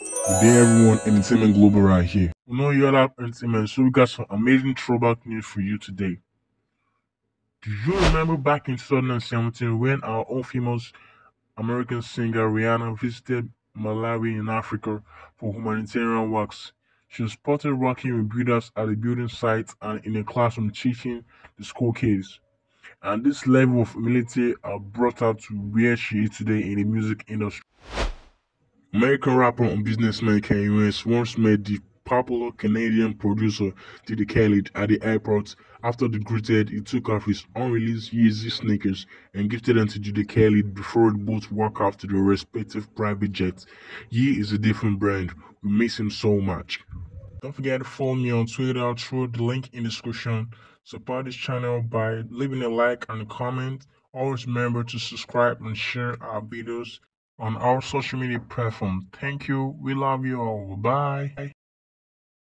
Good day, everyone. Entertainment Global right here. We know you all have entertainment, so we got some amazing throwback news for you today. Do you remember back in 2017 when our own famous American singer Rihanna visited Malawi in Africa for humanitarian works? She was spotted working with builders at the building site and in a classroom teaching the school kids. And this level of humility brought her to where she is today in the music industry. American rapper and businessman Kanye West once met the popular Canadian producer DJ Khaled at the airport. After they greeted, he took off his unreleased Yeezy sneakers and gifted them to DJ Khaled before both walked off to their respective private jets. Ye is a different brand. We miss him so much. Don't forget to follow me on Twitter through the link in the description. Support this channel by leaving a like and a comment. Always remember to subscribe and share our videos on our social media platform. Thank you. We love you all. Bye.